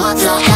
What's up?